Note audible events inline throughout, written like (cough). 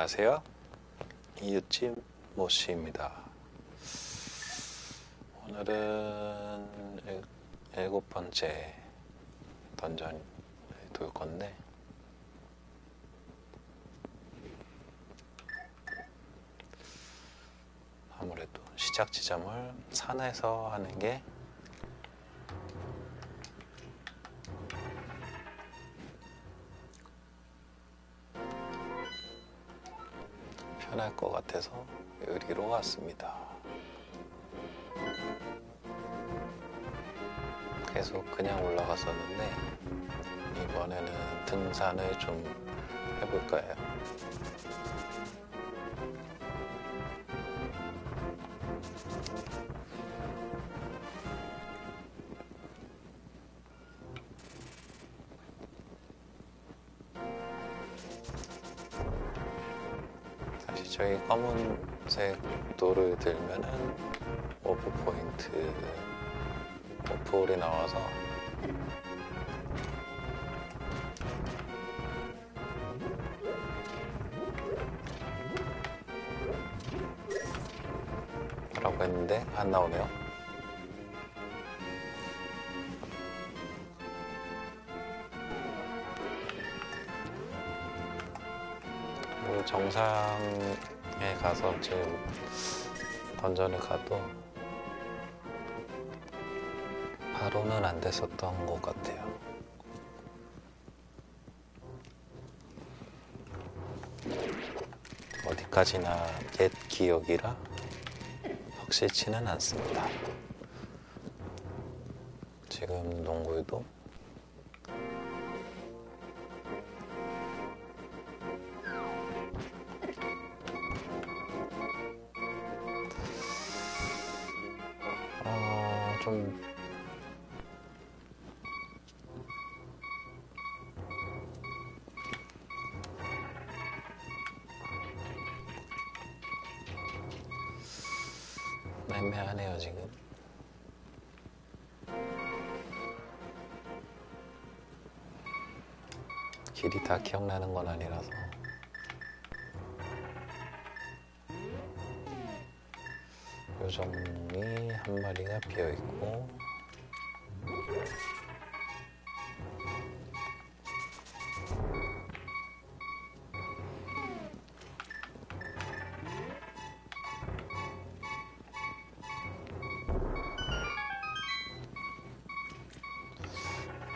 안녕하세요. 이웃집 모씨입니다. 오늘은 일, 일곱 번째 던전을 돌 건데 아무래도 시작 지점을 산에서 하는 게 편할 것 같아서 여기로 왔습니다. 계속 그냥 올라갔었는데 이번에는 등산을 좀 해볼까 해요. 나와서 라고 했는데 안 나오네요. 그리고 정상에 가서 지금 던전을 가도 바로는 안 됐었던 것 같아요. 어디까지나 옛 기억이라 확실치는 않습니다. 지금 농구도 기억나는 건 아니라서. 요정이 한 마리가 비어 있고.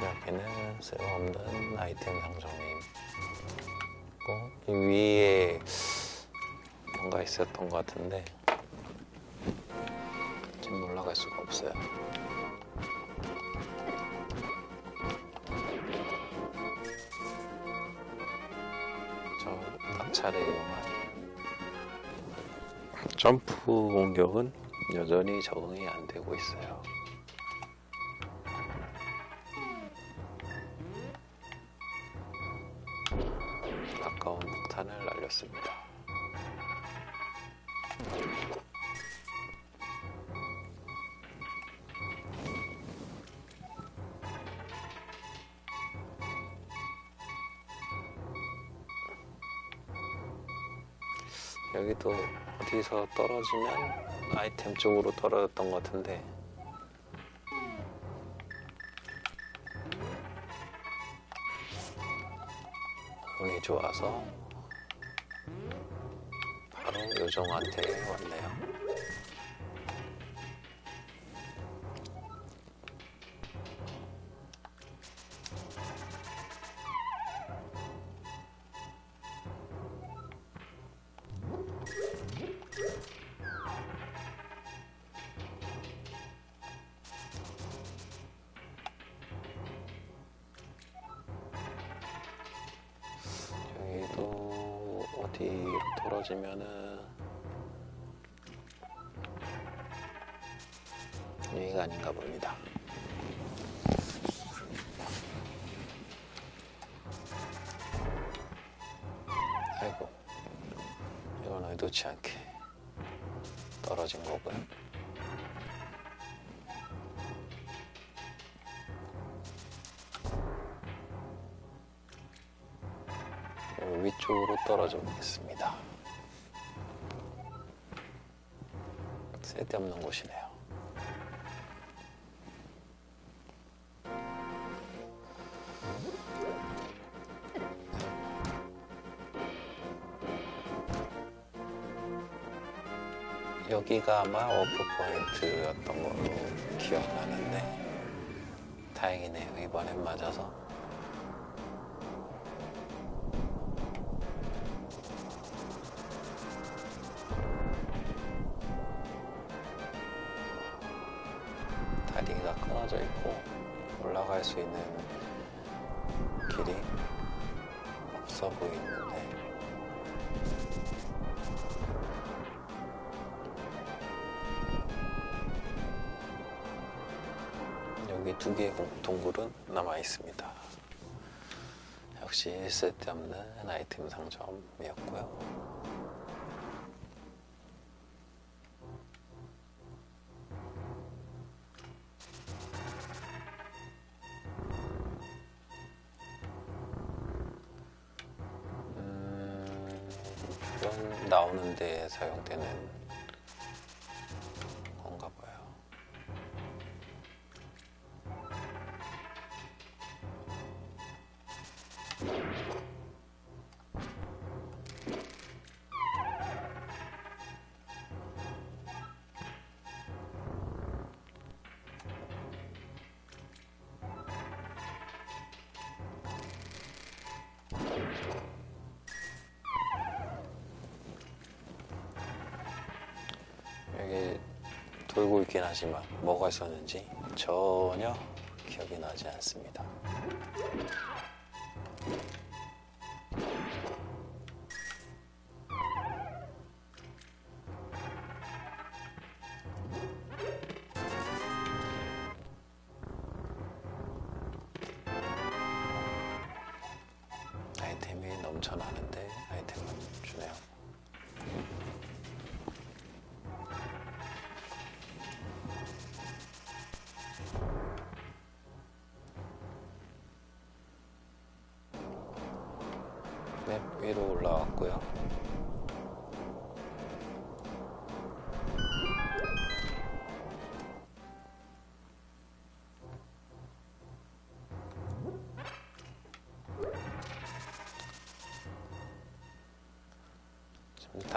여기는 쓸모없는 아이템 이 위에 뭔가 있었던 것 같은데 지금 올라갈 수가 없어요. 저 이용한 점프 공격은 여전히 적응이 안 되고 있어요. 어디서 떨어지면 아이템 쪽으로 떨어졌던 것 같은데 운이 좋아서 바로 요정한테 왔네요. 쓸데없는 곳이네요. 여기가 아마 워프 포인트였던 걸로 기억나는데 다행이네요. 이번엔 맞아서. 여기 두 개의 공- 동굴은 남아 있습니다. 역시 쓸데없는 아이템 상점이었고요. 음, 나오는 데 사용되는 하지만 뭐가 있었는지 전혀 기억이 나지 않습니다.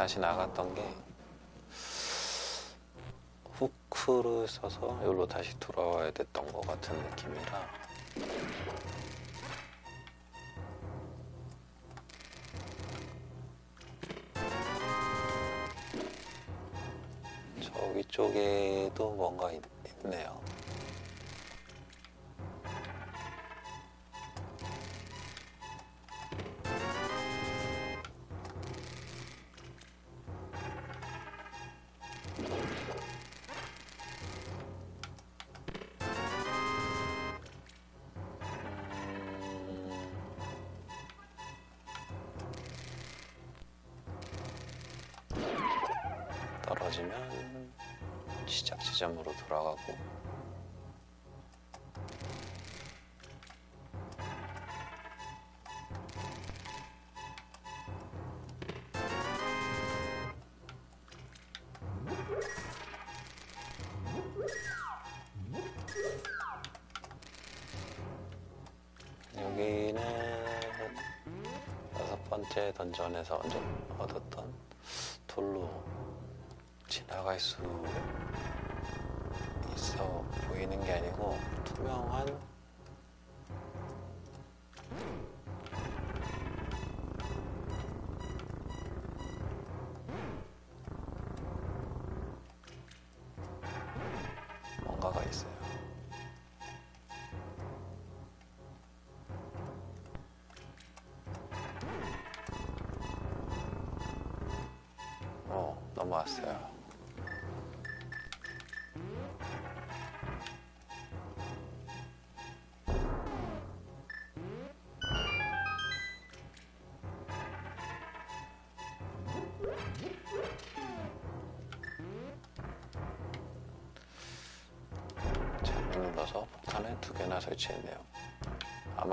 다시 나갔던 게 후크를 써서 여기로 다시 돌아와야 됐던 것 같은 느낌이라 번째 던전에서 얻- 얻었던 돌로 지나갈 수 있어 보이는 게 아니고 투명한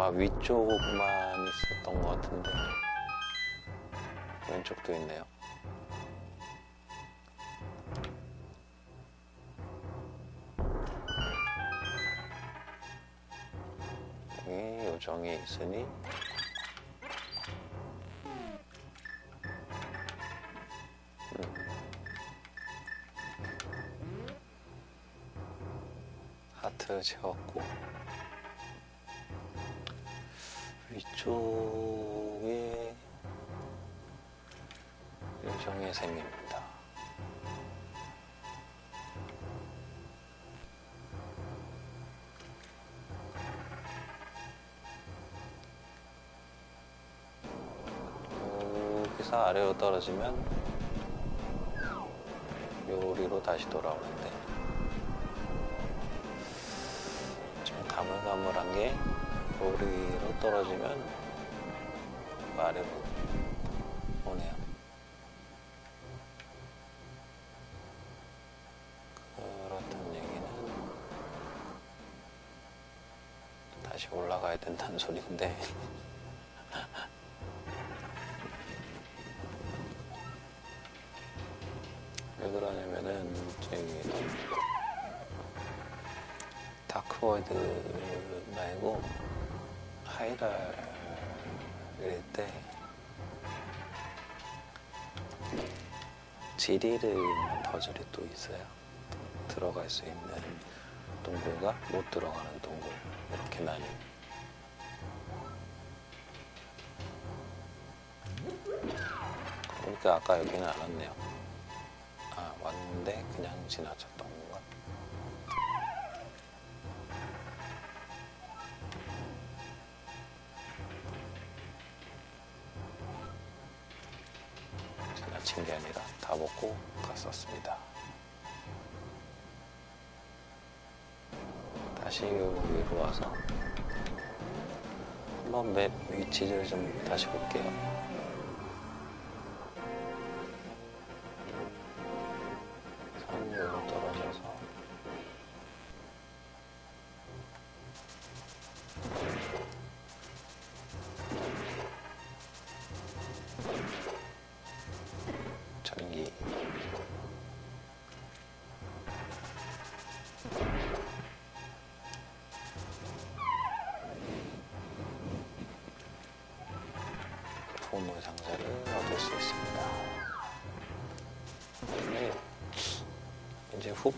아마 위쪽만 있었던 것 같은데. 왼쪽도 있네요. 여기 요정이 있으니? 하트 채웠고 쪽에 요정의 셈입니다. 여기서 아래로 떨어지면 요리로 다시 돌아오는데 좀 가물가물한 게 요리로 떨어지면 아래로 오네요. 그렇다는 얘기는 다시 올라가야 된다는 소리인데 (laughs) 왜 그러냐면은 저기 하이랄 그릴 때 지리를 퍼즐이 또 있어요. 들어갈 수 있는 동굴과 못 들어가는 동굴 이렇게 나뉘. 그러니까 아까 여기는 안 왔네요. 아 왔는데 그냥 지나쳤던 지나친 게 아니라 다 먹고 갔었습니다. 다시 여기로 와서 한번 맵 위치를 좀 다시 볼게요.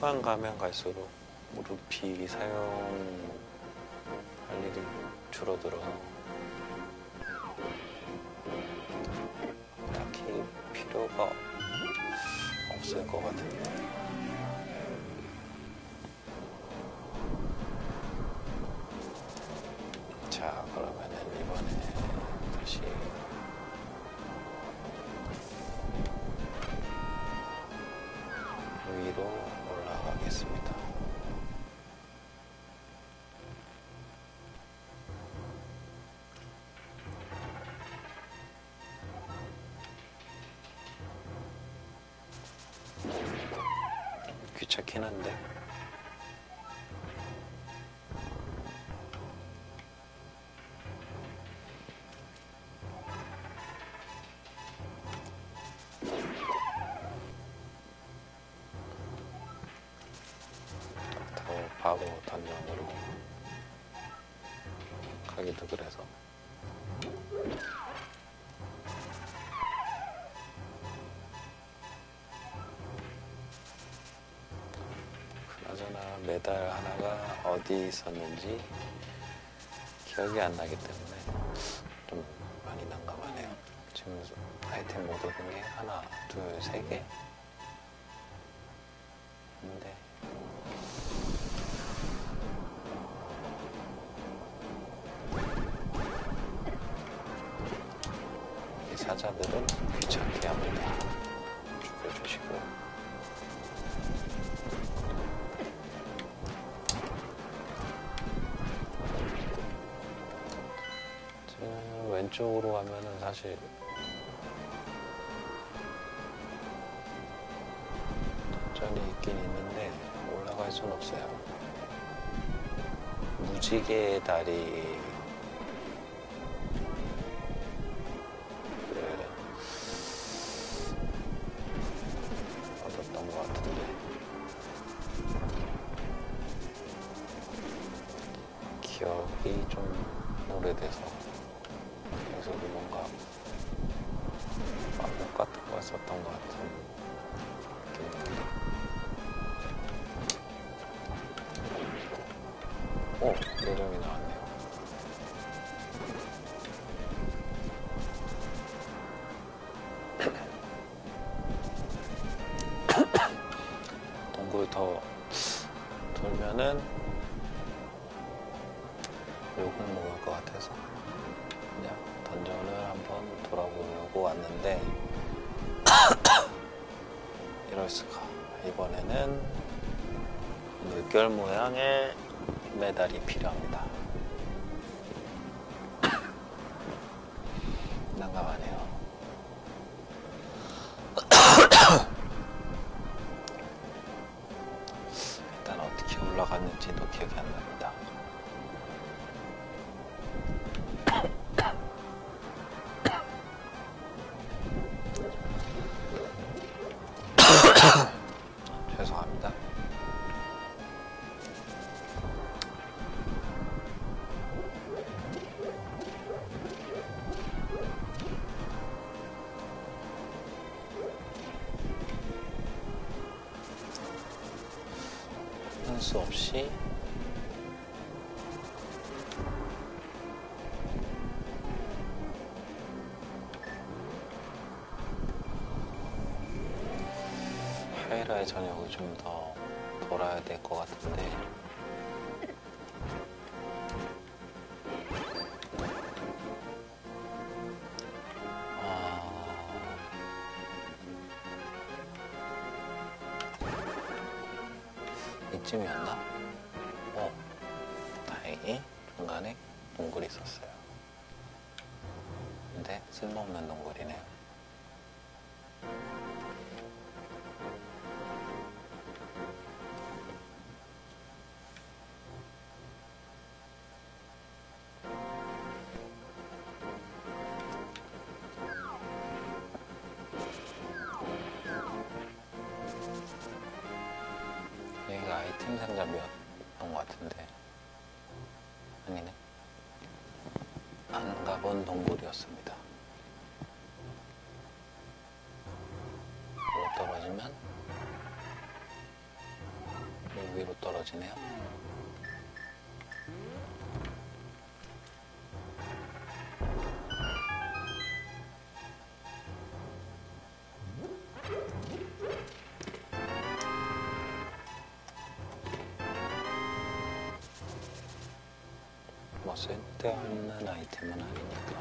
후반 가면 갈수록 루피 사용할 일이 줄어들어서 딱히 필요가 없을 것 같은데. 귀찮긴 한데. 더 바로 던전으로 메달 하나가 어디 있었는지 기억이 안 나기 때문에 좀 많이 난감하네요. 지금 아이템 못 얻은 게 하나, 둘, 세 개. 왼쪽으로 가면은 사실 전이 있긴 있는데 올라갈 순 없어요. 무지개 다리 없이. 하이라의 저녁을 좀 더 돌아야 될 것 같은데 이쯤이었나? 어, 다행히 중간에 동굴이 있었어요. 근데 쓸모없는 동굴 아이템 상점이었던 것 같은데. 아니네. 안 가본 동굴이었습니다. 위로 떨어지면? 여기 위로 떨어지네요 뭐 쓸데없는 아이템은 아니니까 다행이긴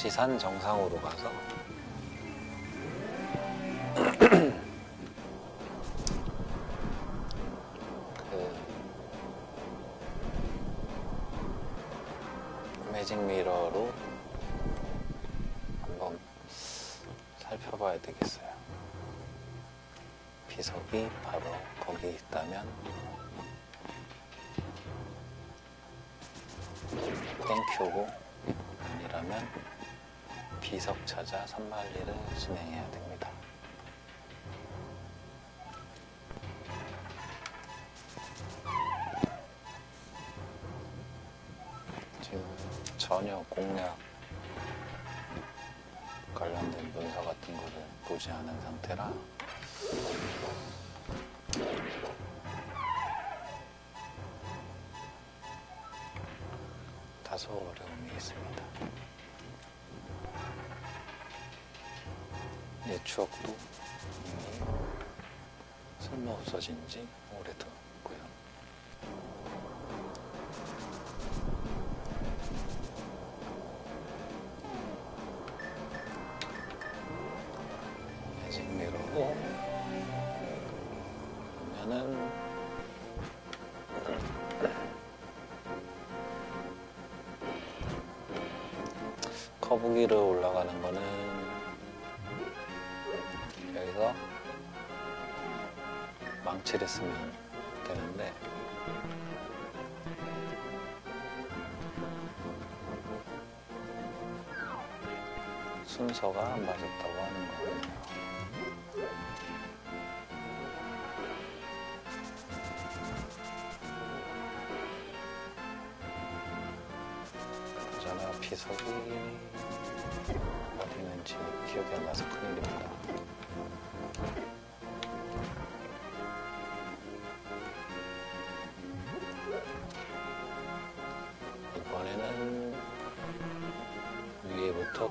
다시 산 정상으로 가서 그 매직 미러로 한번 살펴봐야 되겠어요. 비석이 바로 거기 있다면 땡큐고 비석 찾아 산만리를 진행해야 됩니다. 없어진 지 오래됐고요. 매직 미러로 보면은 커브기로 올라가는 거는 쓰면 되는데 순서가 안 맞았다고 하는 거예요. 그러잖아 비석이 어디 있는지 기억이 안 나서 큰일입니다.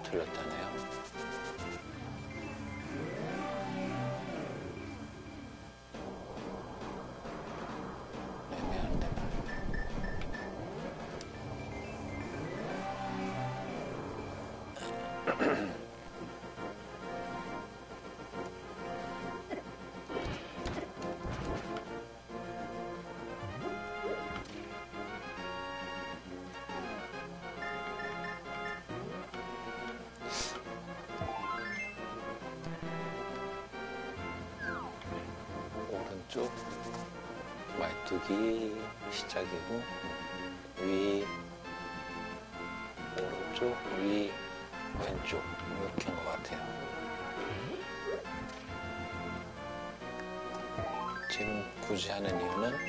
틀렸다네요. 쪽 말뚝이 시작이고 위 오른쪽 위 왼쪽 이렇게인 것 같아요. 지금 굳이 하는 이유는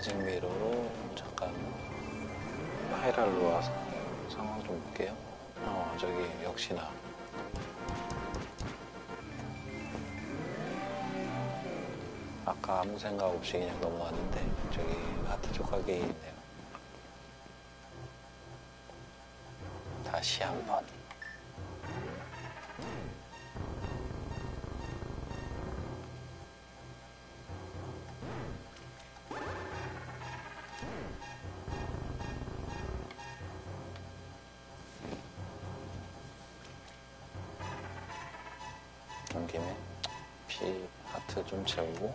매직 미러로 잠깐 파이랄로 와서 상황 좀 볼게요. 어, 저기 역시나 아까 아무 생각 없이 그냥 넘어왔는데 저기 하트 조각이 있네 김에 피 하트 좀 채우고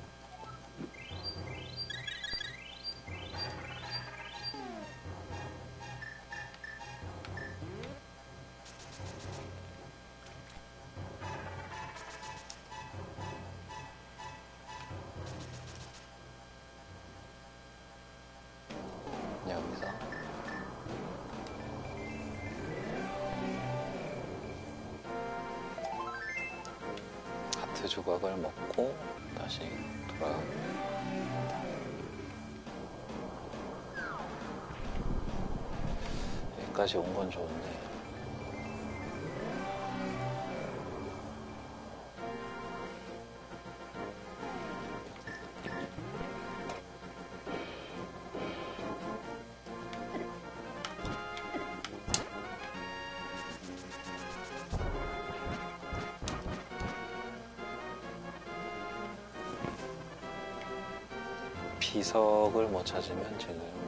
여기까지 온 건 좋은데. 비석을 못 찾으면 지금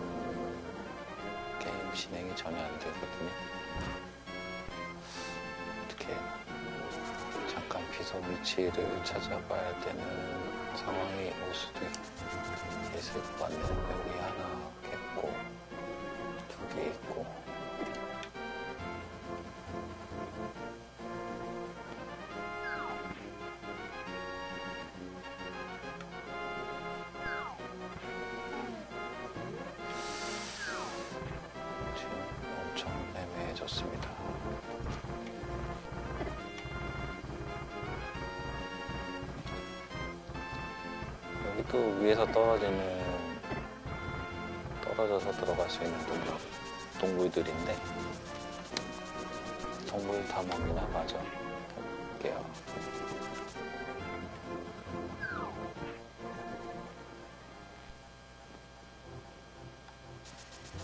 전혀 안 되거든요. 어떻게 잠깐 비석 위치를 찾아봐야 되는 상황이 올 수도 있- 있을 것 같네요. 여기 하나 여기도 위에서 떨어지는 떨어져서 들어갈 수 있는 동물, 동물들인데 동물 탐험이나 마저 해볼게요.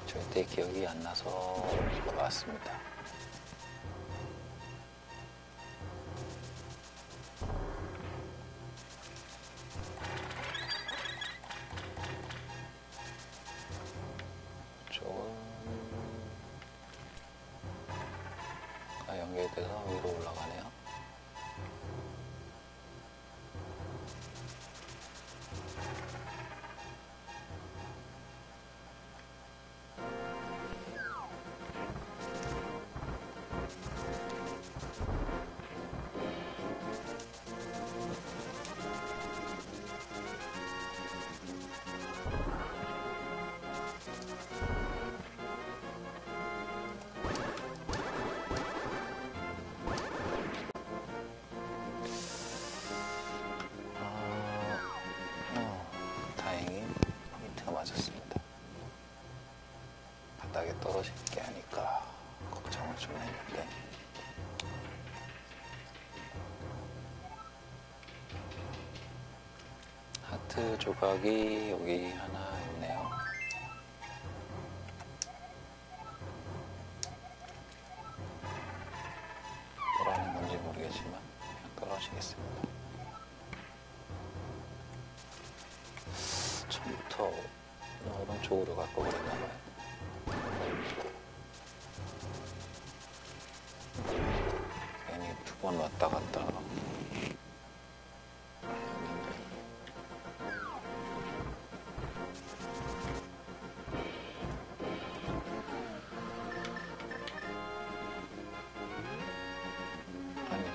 절대 기억이 안 나서 왔습니다. 조각이 여기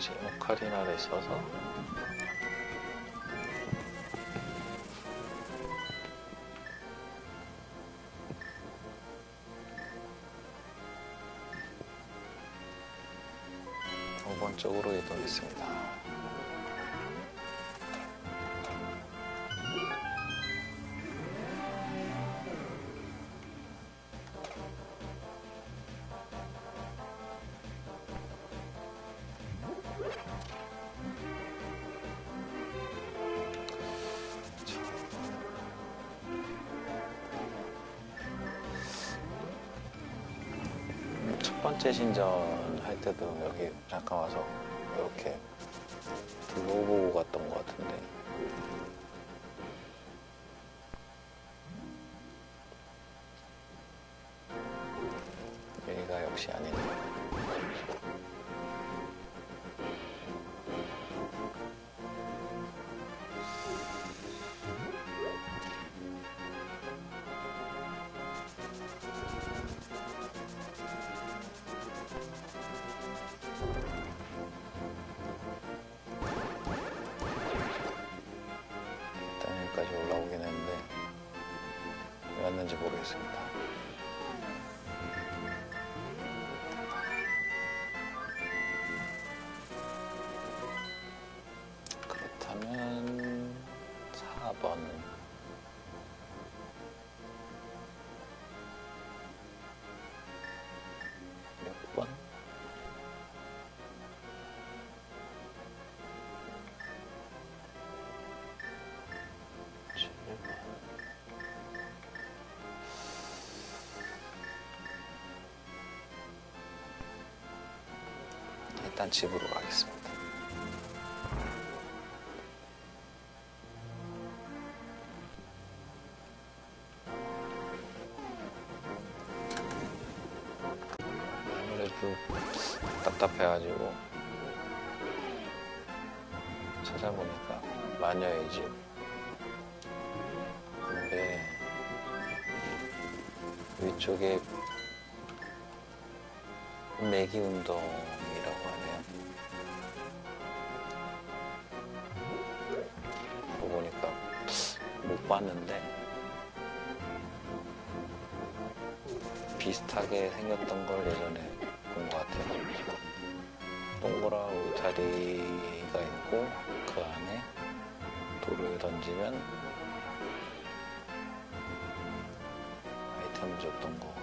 아니지, 오카리나를 써서 오번 쪽으로 이동했습니다. 번째 신전 할 때도 여기 잠깐 와서 이렇게 둘러보고 갔던 것 같은데 여기가 역시 아니네. 일 올라오긴 했는데 왜 왔는지 모르겠습니다. 일단 집으로 가겠습니다. 나왔는데 비슷하게 생겼던 걸 예전에 본 것 같아요. 동그란 울타리가 있고 그 안에 돌을 던지면 아이템이었던 거.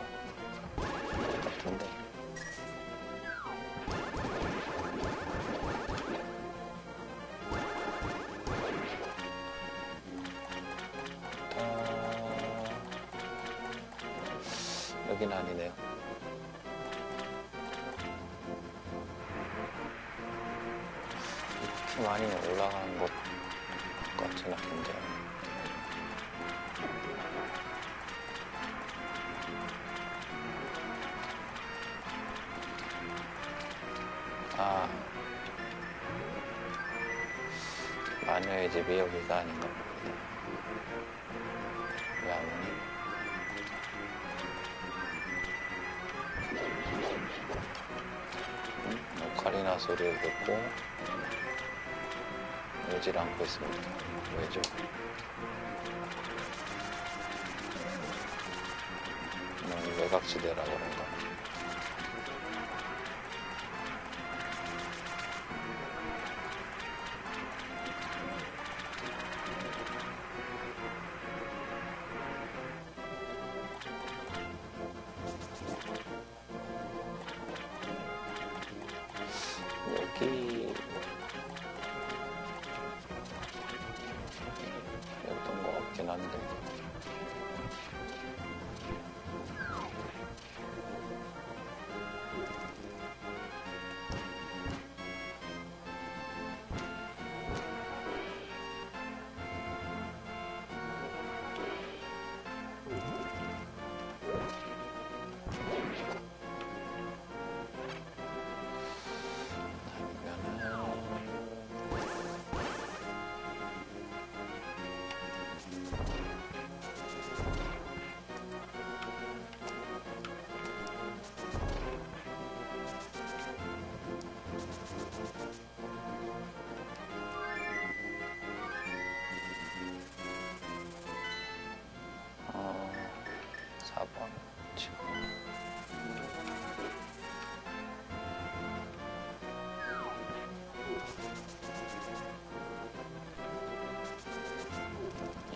많이 올라가는 것 같진 않은데. 아, 마녀의 집이 여기가 아닌가 봅니다. 왜안 오니? 음, 오카리나 소리를 듣고 오질 않고 있습니다. 왜죠? 외곽지대라 그런가?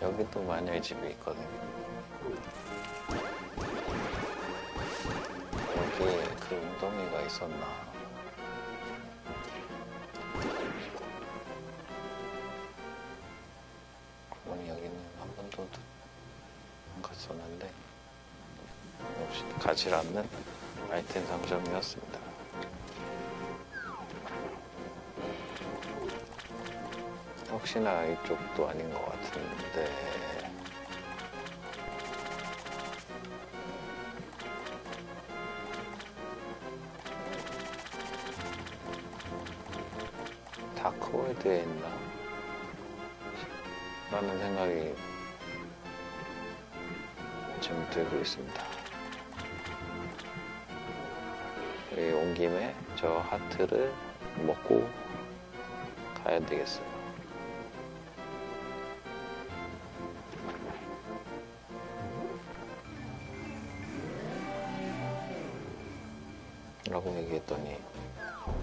여기도 마녀의 집이 있거든요. 여기에 그 웅덩이가 있었나? 그러니 여기는 한 번도 안 갔었는데 역시 가지 않는 아이템 상점이었습니다. 혹시나 이쪽도 아닌 것 같은데 다크월드에 있나? 라는 생각이 좀 들고 있습니다. 온 김에 저 하트를 먹고 가야 되겠어요. 라고 얘기했더니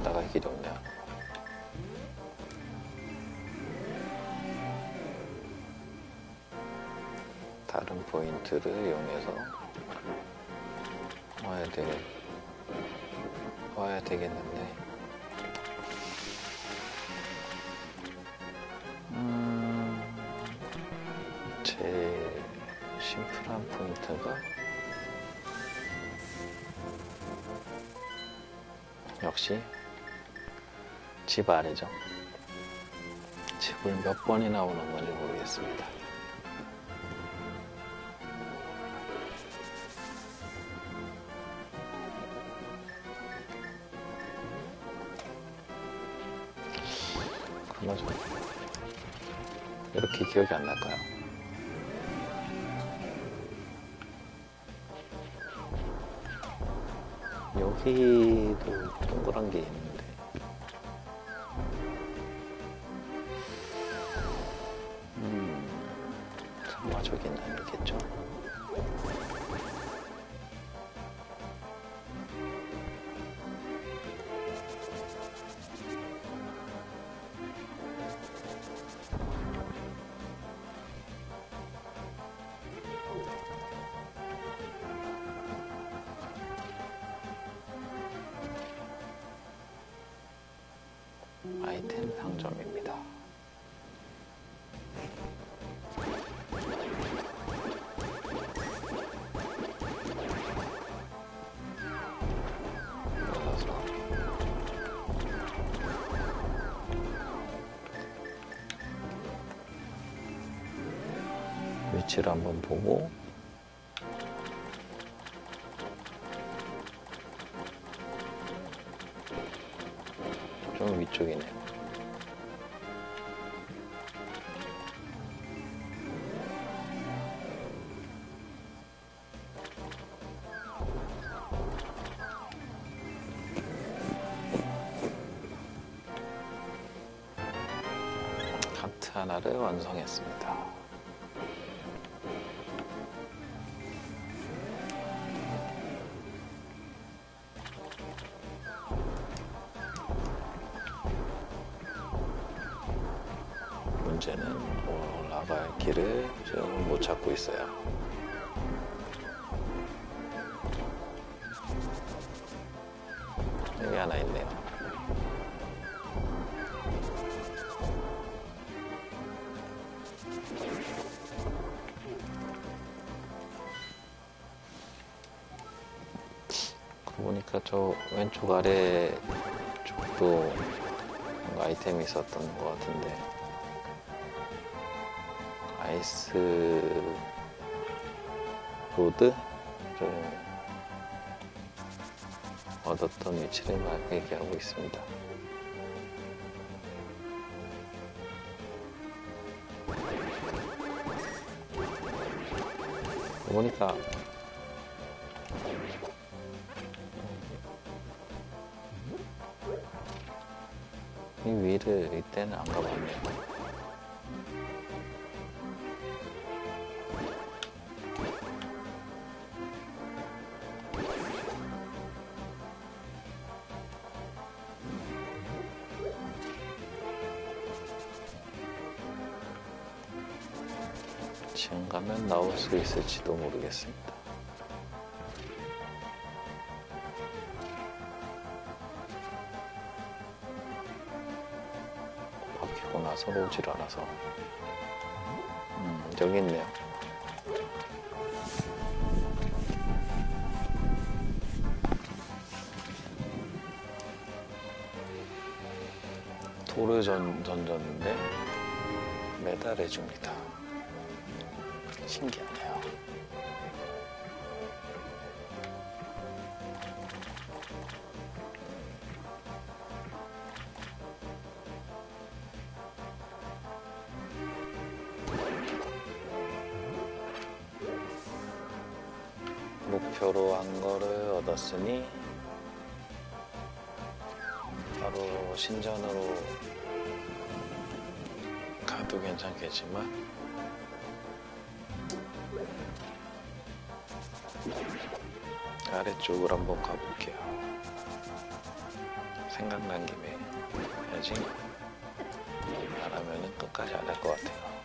나갈 길이 없냐. 다른 포인트를 이용해서 와야 되 와야 되겠는데 음, 제일 심플한 포인트가 역시 집 아래죠. 집을 몇 번이나 오는 건지 모르겠습니다. 그나저 이렇게 기억이 안 날까요? 여기도 동그란 게 있는데 위치를 한번 보고 좀 위쪽이네요. 하나를 완성했습니다. 보니까 저 왼쪽 아래 쪽도 아이템이 있었던 것 같은데 아이스 로드를 얻었던 위치를 막 얘기하고 있습니다. 보니까 위를 이때는 안 가봤네요. 지금 가면 나올 수 있을지도 모르겠습니다. 나서 오질 않아서 음, 여기 있네요. 도르전 전전인데 메달해 줍니다. 신기하네 괜찮겠지만 아래쪽으로 한번 가볼게요. 생각난 김에 해야지. 안 하면은 끝까지 안 할 것 같아요.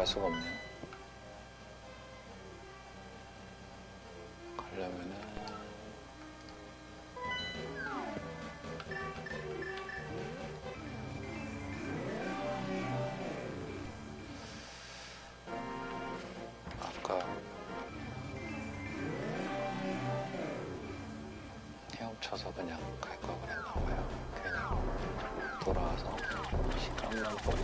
넘어갈 수가 없네요. 가려면은 아까 헤엄쳐서 그냥 갈 걸 그랬나 봐요. 그냥 돌아와서 시간만 보고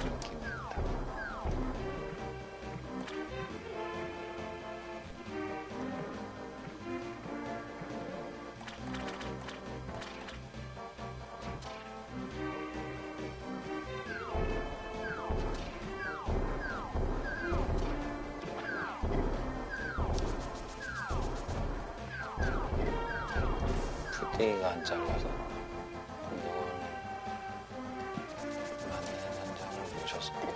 푸딩이가 안 잘라서 이걸 맞는 현장을 보셨고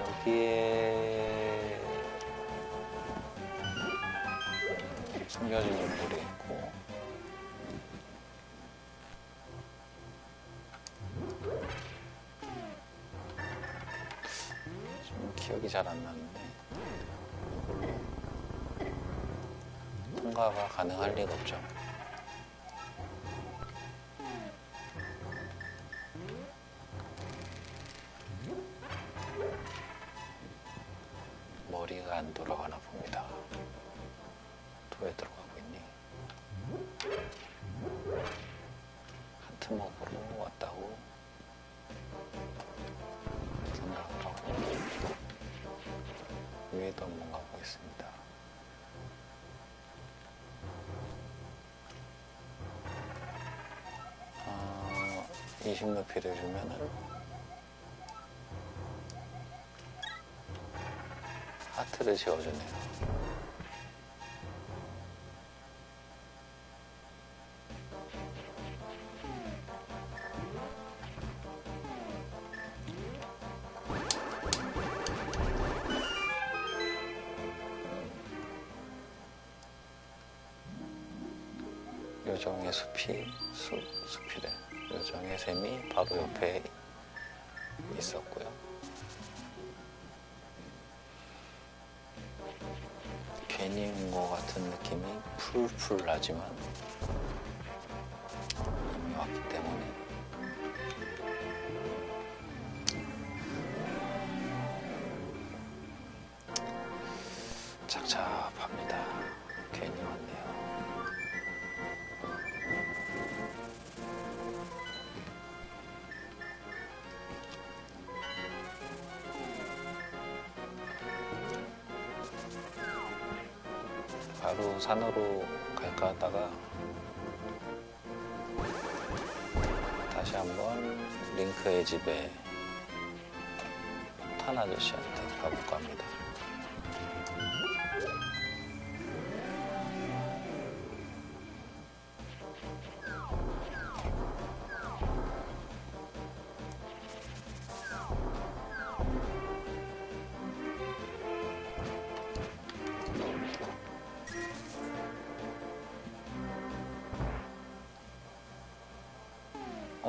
여기에 숨겨진 인물이 있고 좀 기억이 잘 안 나는 통과가 가능할 리가 없죠. 20루피를 주면은 하트를 지어주네요. 샘이 바로 옆에 있었고요. 괜히 온것 같은 느낌이 풀풀 나지만 산으로 갈까 하다가 다시 한번 링크의 집에 탄 아저씨한테 가볼까 합니다.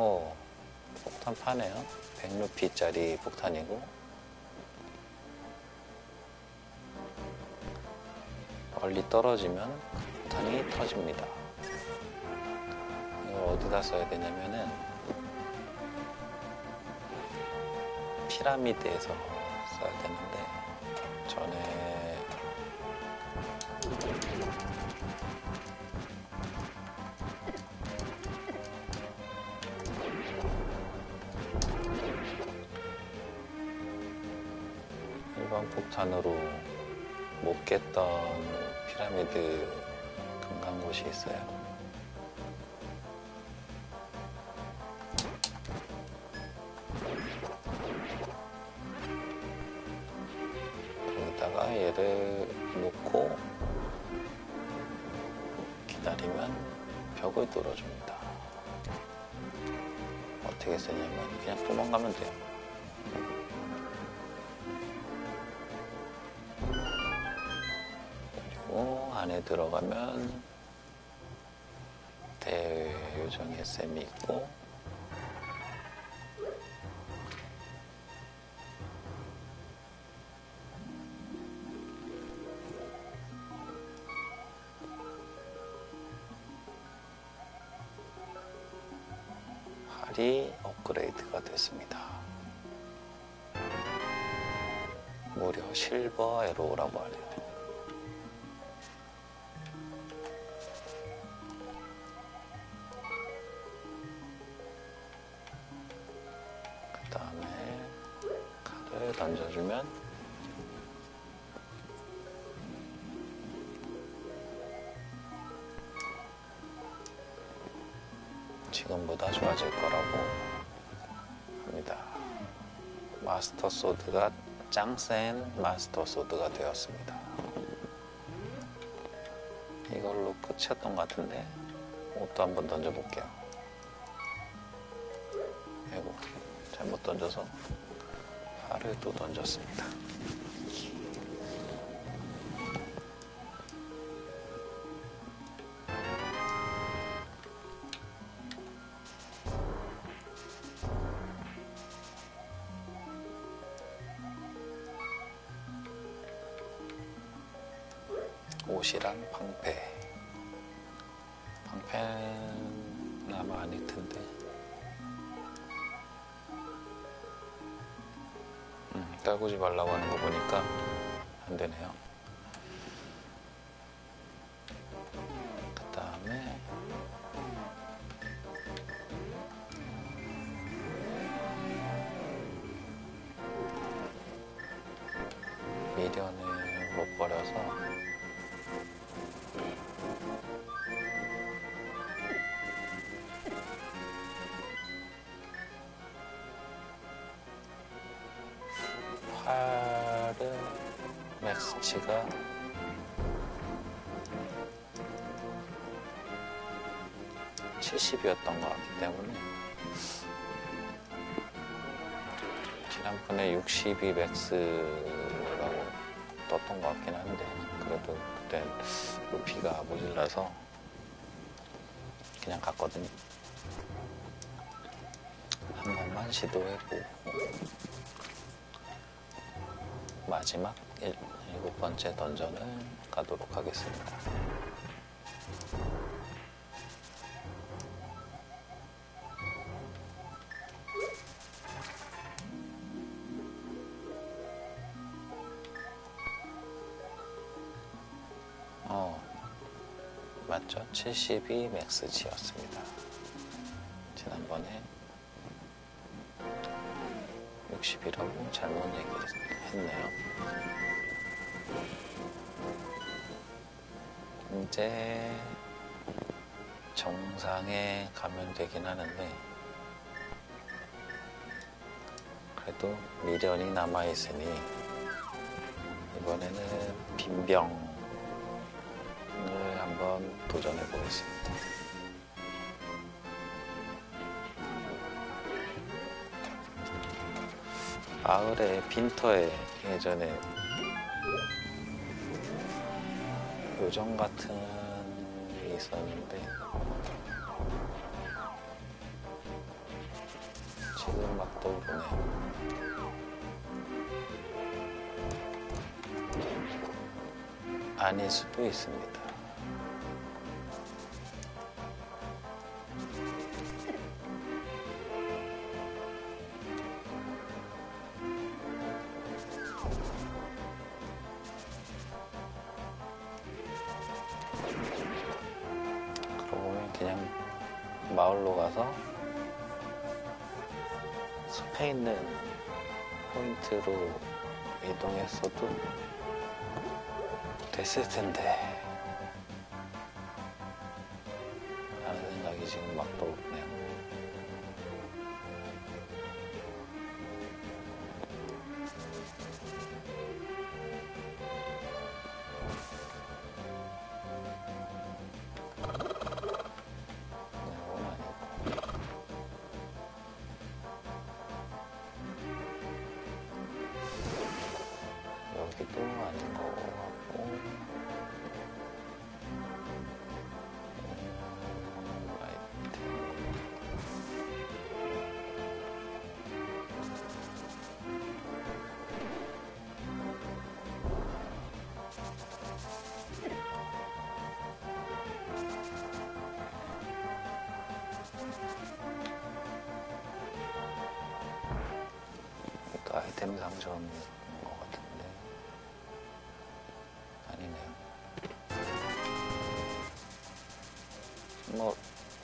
어, 폭탄 파네요. 100루피짜리 폭탄이고. 멀리 떨어지면 폭탄이 터집니다. 이걸 어디다 써야 되냐면은 피라미드에서 폭탄으로 못 깼던 피라미드 금강 곳이 있어요. 들어가면 대요정의 쌤이 있고 활이 업그레이드가 됐습니다. 무려 실버 에로라고 하네요. 소드가 짱 센 마스터 소드가 되었습니다. 이걸로 끝이었던 것 같은데 옷도 한번 던져볼게요. 아이고 잘못 던져서 팔을 또 던졌습니다. 아닐 텐데. 음, 떨구지 말라고 하는 거 보니까 안 되네요. (70이었던) 것 같기 때문에. 지난번에 (62) 맥스라고 떴던 것 같긴 한데 그래도 그때 높이가 모질라서 그냥 갔거든요. 한 번만 시도해보고. 마지막 일, 일곱 번째 던전을 가도록 하겠습니다. 72 맥스치였습니다. 지난번에 60이라고 잘못 얘기했네요. 이제 정상에 가면 되긴 하는데 그래도 미련이 남아있으니 이번에는 한번 도전해 보겠습니다. 마을에 빈터에 예전에 요정 같은 게 있었는데 지금 막 떠오르네요. 아닐 수도 있습니다. 됐을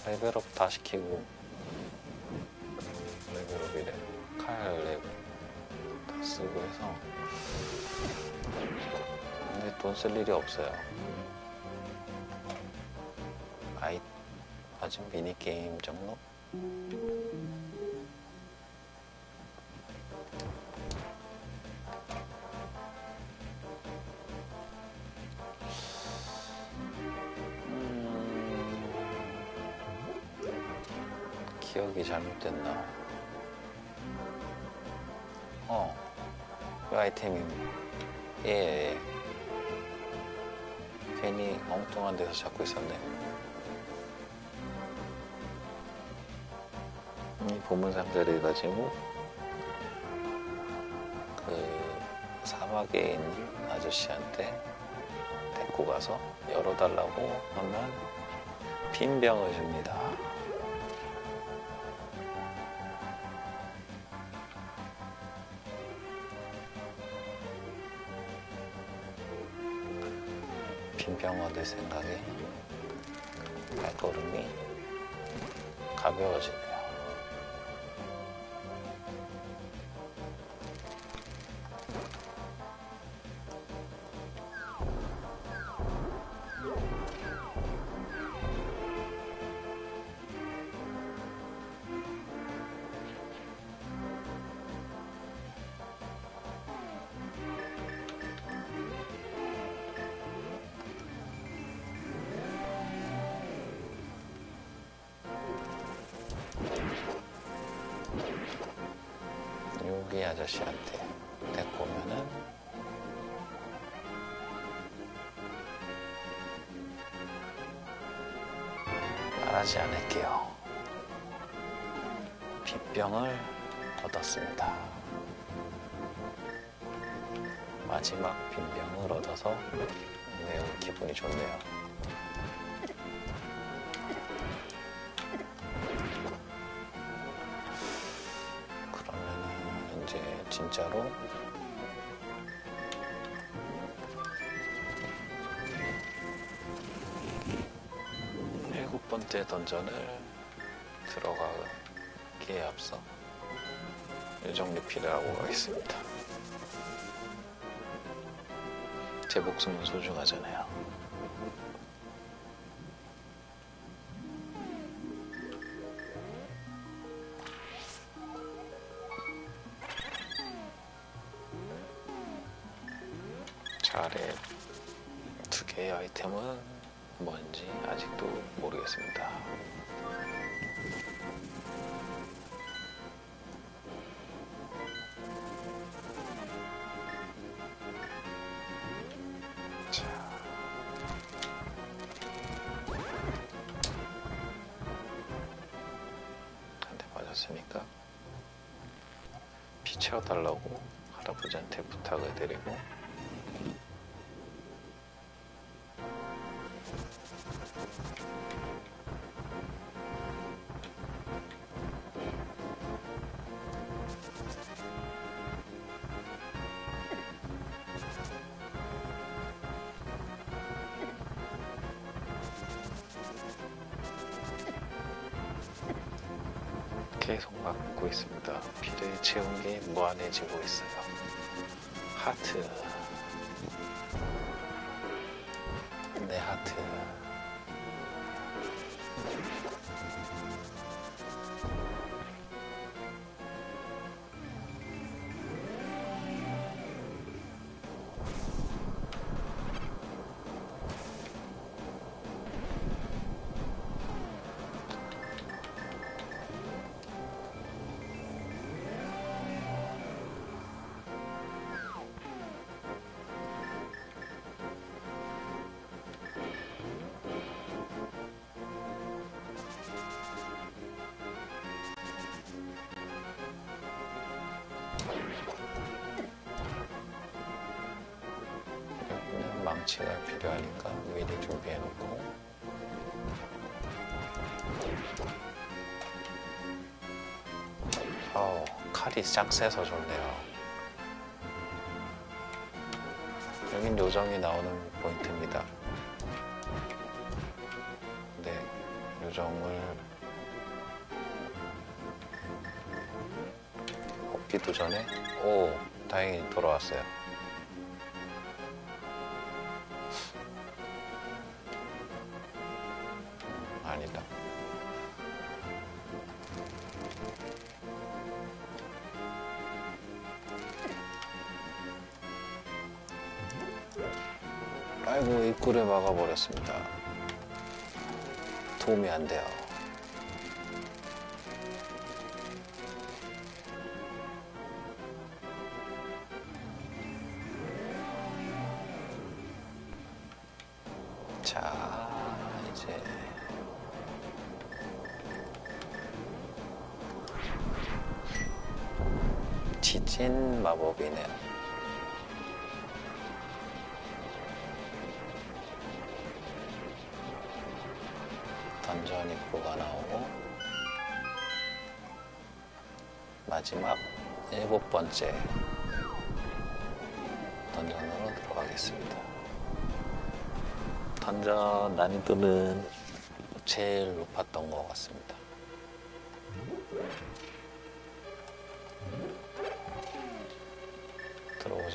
레벨업 다 시키고 레벨업이래 칼 레벨 다 쓰고 해서 근데 돈 쓸 일이 없어요. 아이 가진 미니게임 정도? 보물 상자를 가지고 그 사막에 있는 아저씨한테 데리고 가서 열어달라고 하면 빈 병을 줍니다. 빈병 얻을 생각 여기 아저씨한테 데리고 오면은 말하지 않을게요. 빗병을 얻었습니다. 마지막 빈병을 얻어서 매우 기분이 좋네요. 진짜로 일곱 번째 던전을 들어가기에 앞서 요정 리필을 하고 가겠습니다. 제 목숨은 소중하잖아요. 피를 채운 게 무한해지고 있어요. 아우 칼이 싹 세서 좋네요. 여긴 요정이 나오는 포인트입니다. 근데 요정을 없기도 전에 오 다행히 돌아왔어요 막아버렸습니다. 도움이 안 돼요.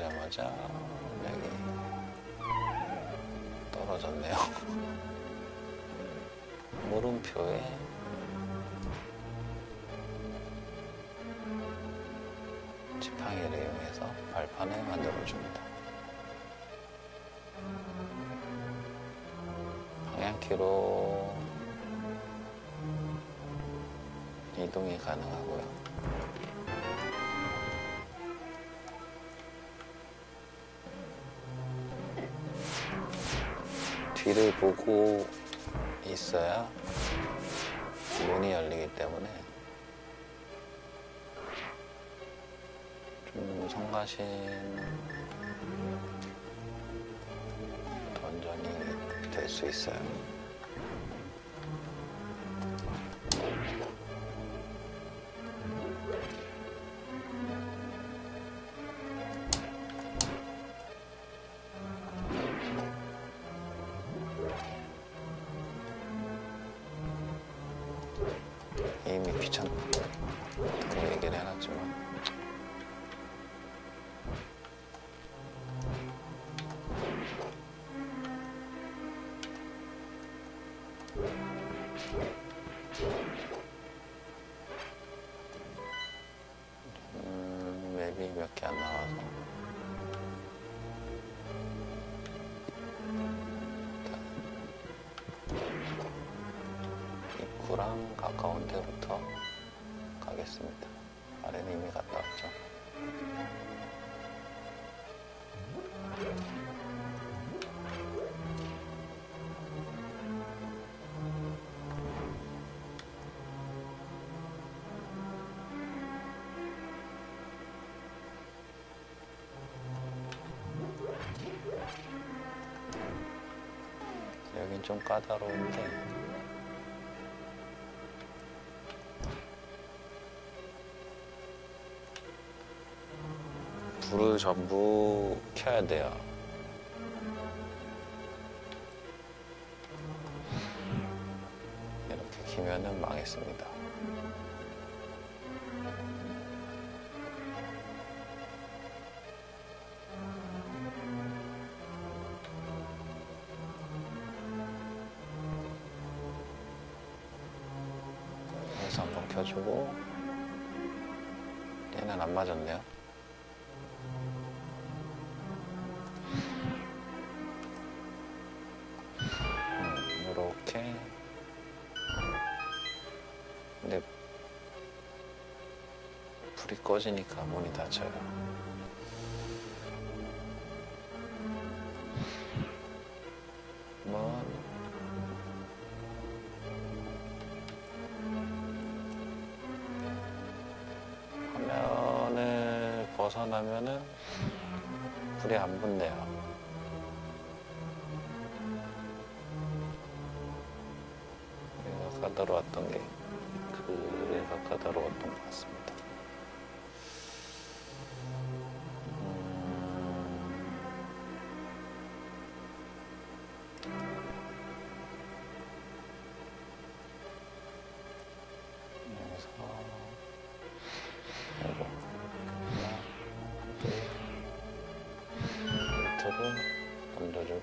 들어오자마자 여기 떨어졌네요. (laughs) 물음표에 지팡이를 이용해서 발판을 만들어줍니다. 방향키로 이동이 가능하고요. 뒤를 보고 있어야 문이 열리기 때문에 좀 성가신 던전이 될 수 있어요. 가까운 데부터 가겠습니다. 아래는 이미 갔다 왔죠. 여긴 좀 까다로운데 전부 켜야 돼요. 이렇게 키면은 망했습니다. 여기서 한번 켜주고 얘는 안 맞았네요. 꺼지니까 문이 닫혀요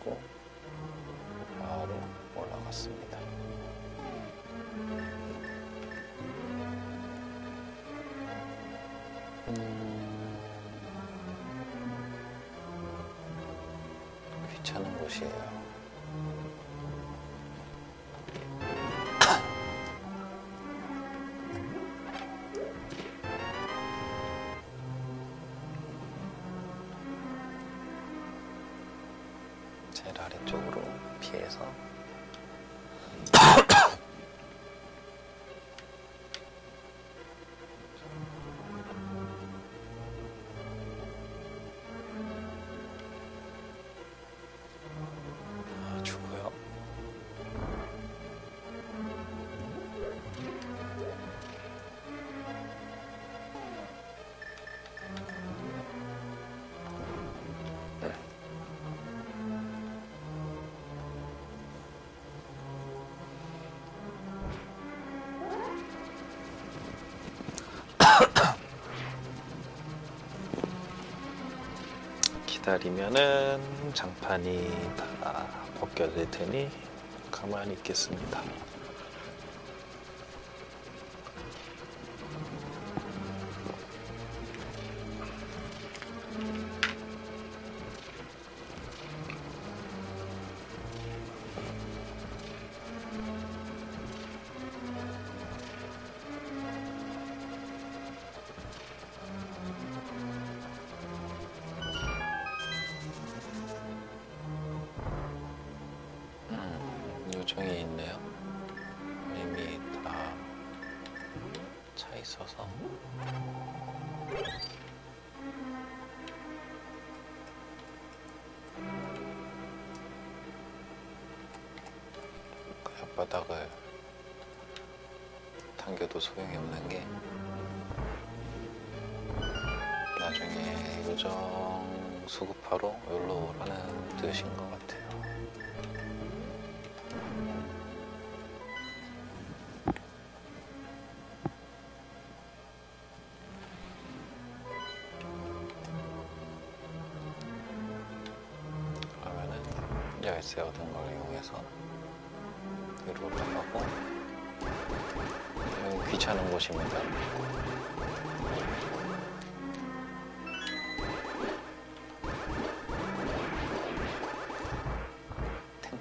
던져주고 바로 올라갔습니다. 음, 귀찮은 거 곳이에요. 제일 아래쪽으로 피해서 기다리면은 장판이 다 벗겨질 테니 가만히 있겠습니다.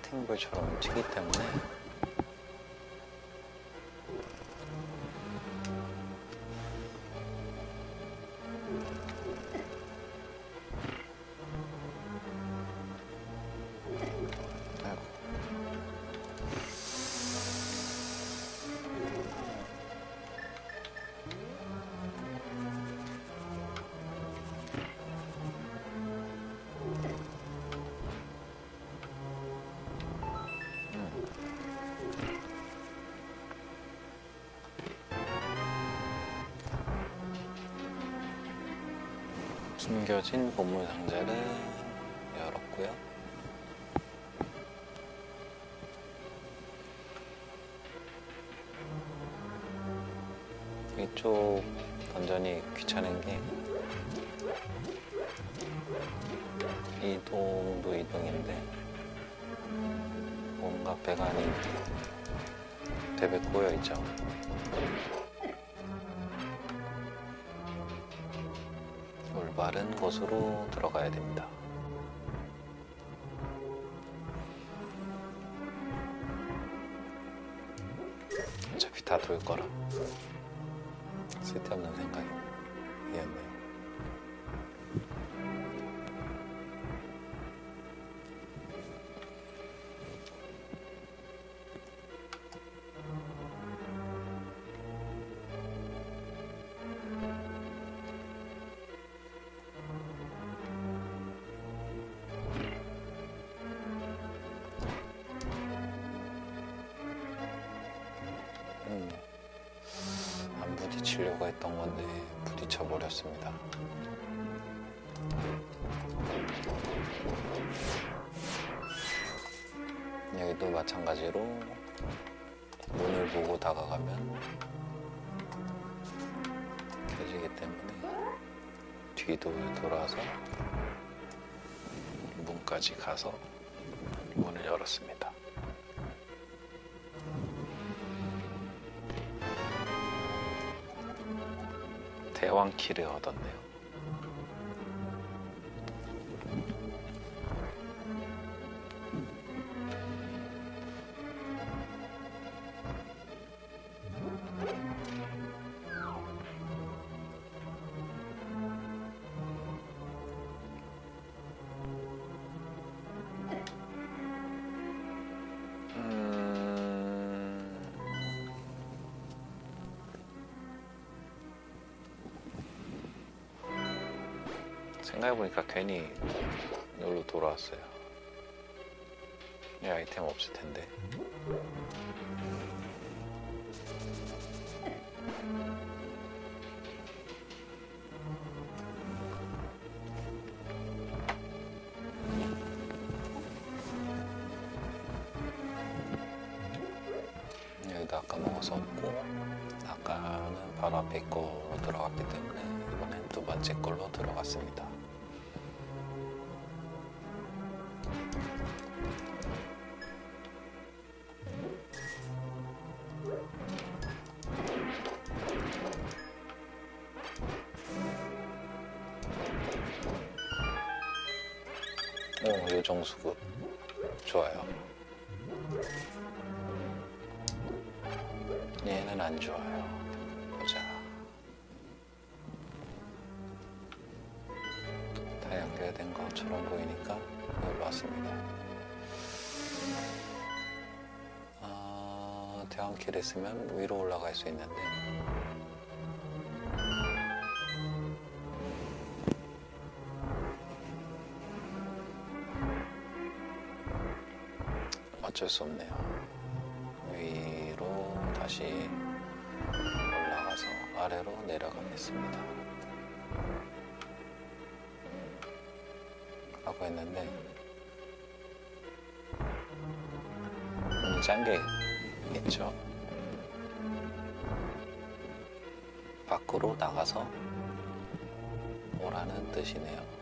탱탱볼처럼 튀기 때문에 숨겨진 보물 상자를 열었고요. 이쪽 던전이 귀찮은 게 이동도 이동인데 뭔가 배관이 대배 꼬여 있죠. 올바른 곳으로 들어가야 됩니다. 어차피 다 돌 거라 쓸데없는 생각 뒤도 돌아서 문까지 가서 문을 열었습니다. 대왕 키를 얻었네요. 생각해보니까 괜히 여기로 돌아왔어요. 이 아이템 없을 텐데. 여기도 아까 먹어서 없고 아까는 바로 앞에 걸로 들어갔기 때문에 이번엔 두 번째 걸로 들어갔습니다. 오, 요정 수급 좋아요. 얘는 안 좋아요. 보자. 다 연결된 것처럼 보이니까 여기로 왔습니다. 아, 대왕키를 쓰면 위로 올라갈 수 있는데 수 없네요. 위로 다시 올라가서 아래로 내려가겠습니다. 하고 했는데 음, 짠게 있죠. 밖으로 나가서 오라는 뜻이네요.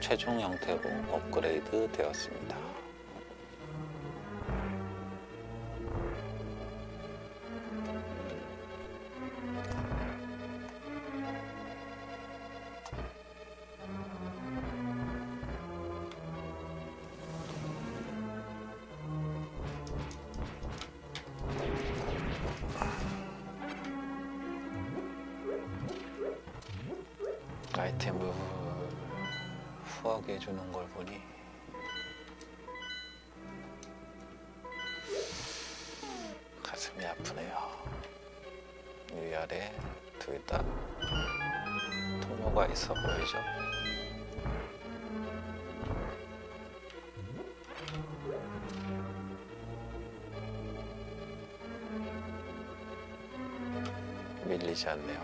최종 형태로 업그레이드 되었습니다. 밀리지 않네요.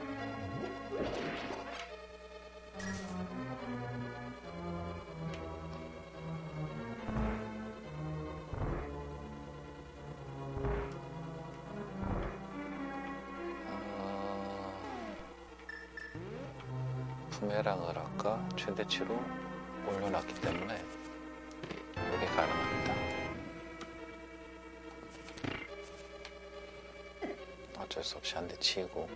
부메랑을 아까 최대치로 올려놨기 때문에 이게 가능합니다. 어쩔 수 없이 한 대 치고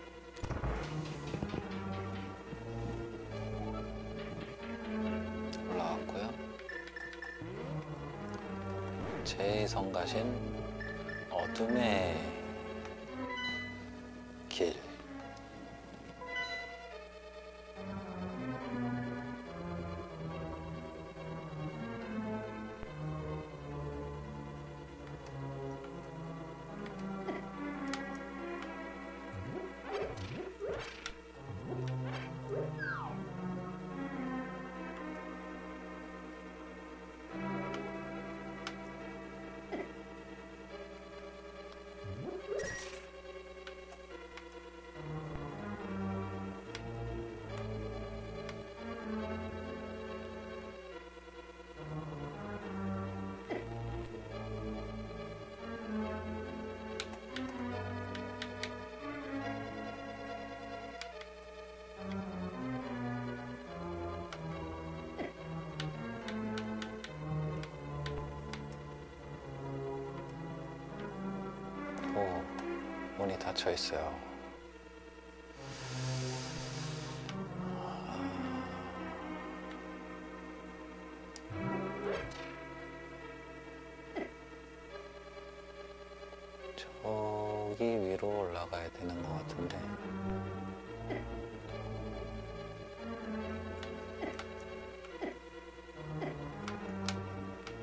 올라왔고요. 제 성가신 어둠의 갇혀 있어요. 저기 위로 올라가야 되는 것 같은데.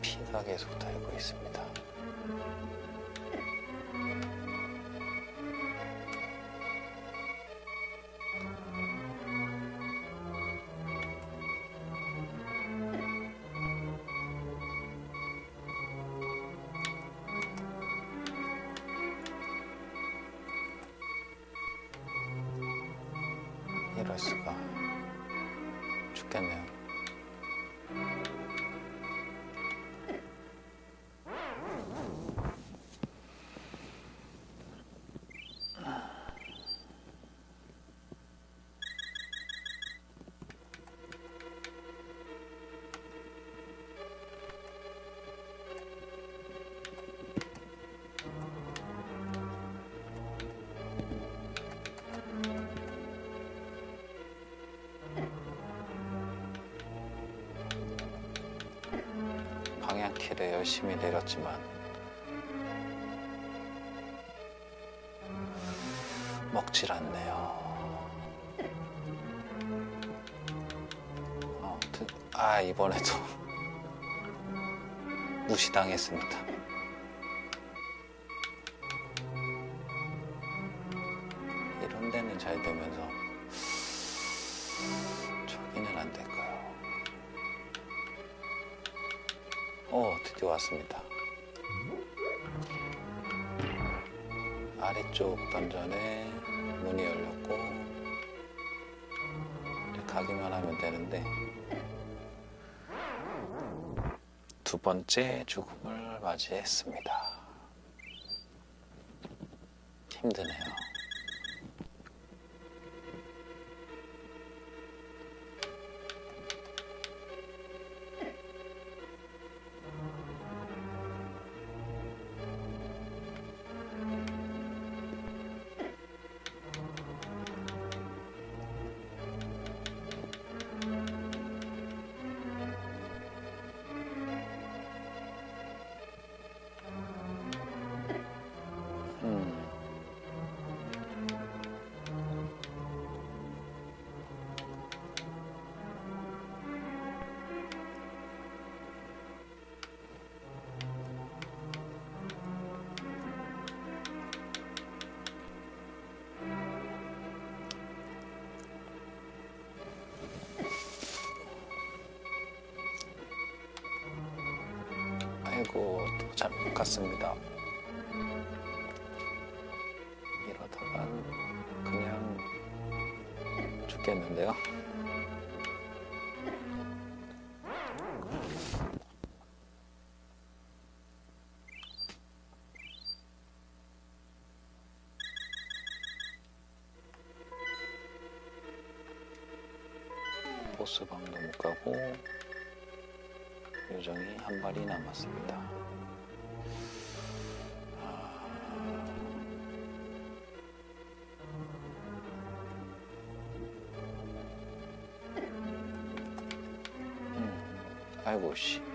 피가 계속 달고 있습니다. 방향키를 열심히 내렸지만 먹질 않네요. 어, 드- 아 이번에도 (laughs) 무시당했습니다. 이런 데는 잘 되면서 왔습니다. 아래쪽 던전에 문이 열렸고 가기만 하면 되는데 두 번째 죽음을 맞이했습니다. 힘드네요. 마리 남았습니다. 아, 음, 아이고 씨.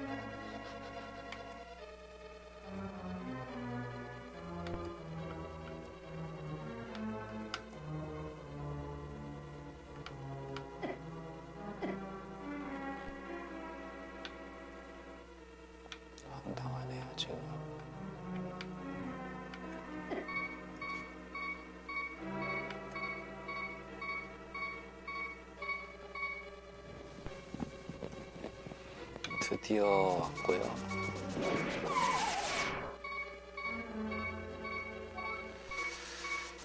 드디어 왔고요.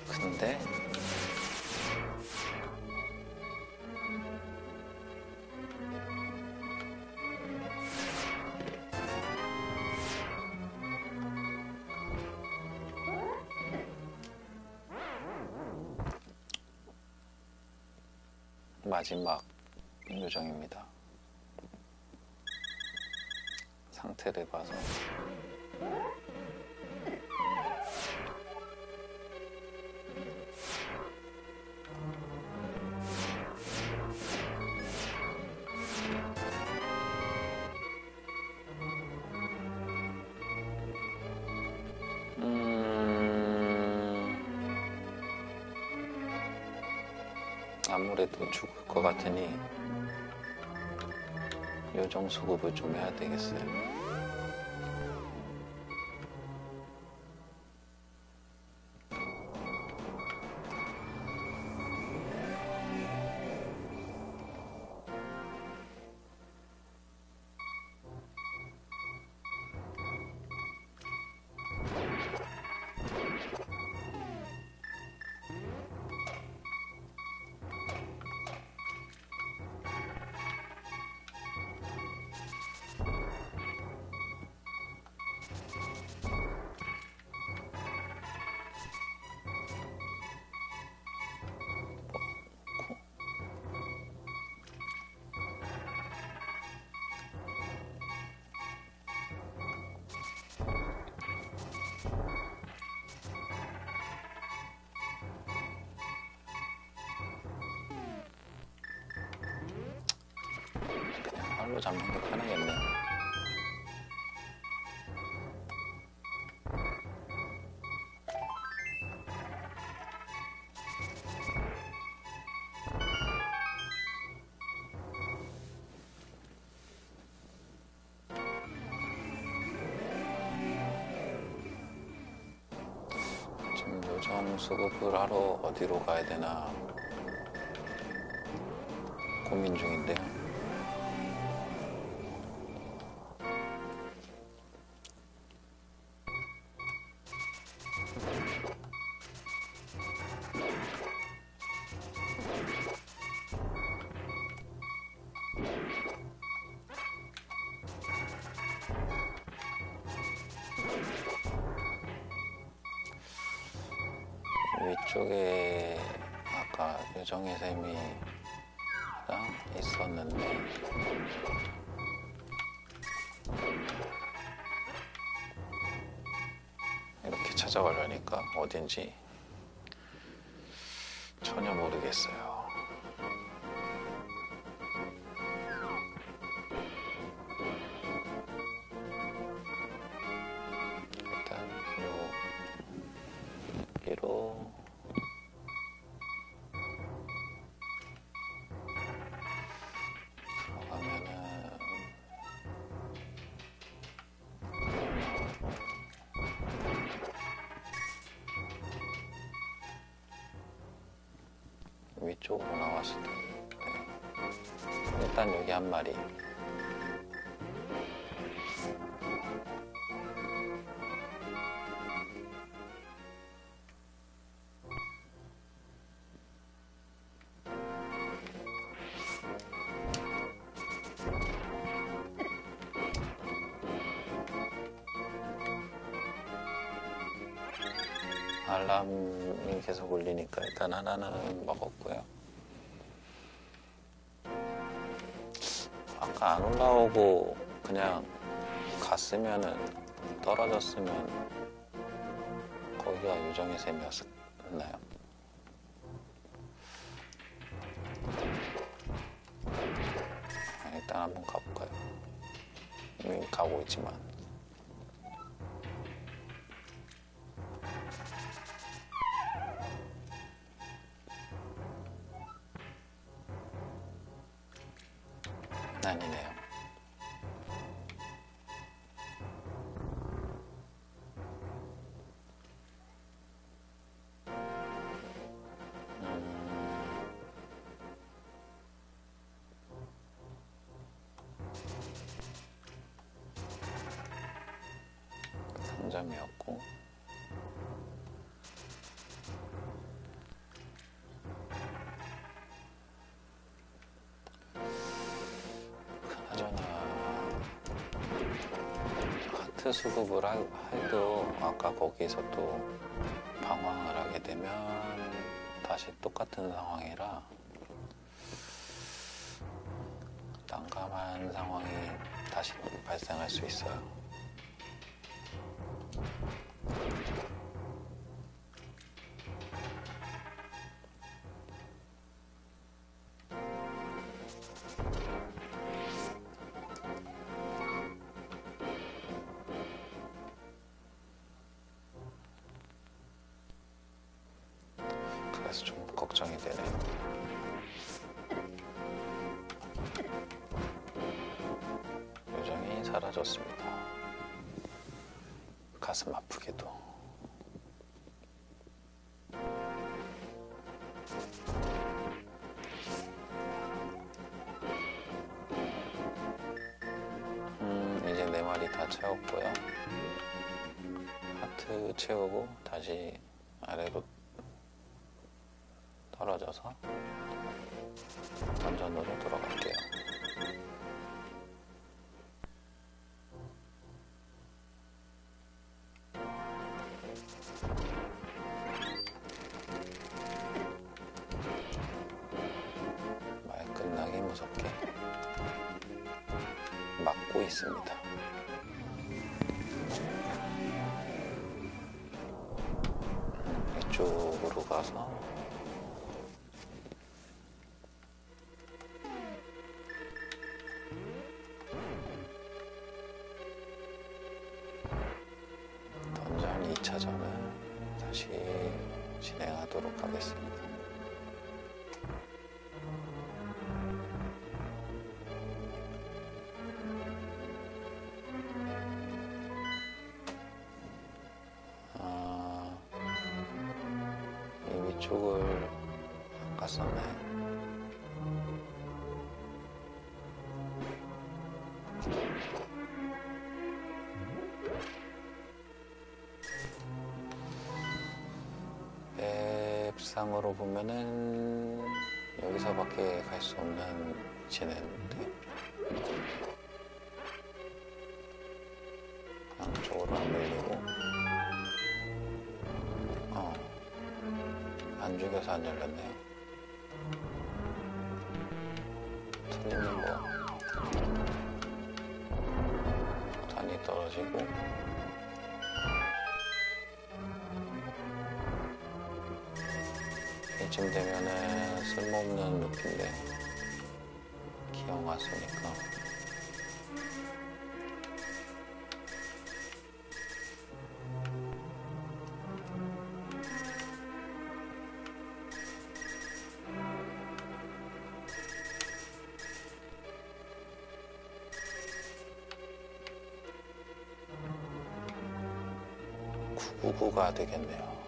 근데 마지막 요정입니다. 호스텔에 가서 음, 아무래도 죽을 것 같으니 요정 수급을 좀 해야 되겠어요. 수급을 하러 어디로 가야 되나 셈이랑 있었는데 이렇게 찾아가려니까 어딘지 전혀 모르겠어요. 계속 울리니까 일단 하나는 먹었고요. 아까 안 올라오고 그냥 갔으면은 떨어졌으면 거기가 유정의 셈이었나 하트 수급을 하- 해도 아까 거기서 또 방황을 하게 되면 다시 똑같은 상황이라 난감한 상황이 다시 발생할 수 있어요. 그래서 좀 걱정이 되네요. 요정이 사라졌습니다. 가슴 아프기도. 음, 이제 네 마리 다 채웠고요. 하트 채우고 다시 아래로 쪽을 안 갔었네. 앱상으로 보면은 여기서밖에 갈 수 없는 위치인 이쯤 되면은 쓸모없는 루피인데 기억 왔으니까 구구구가 되겠네요.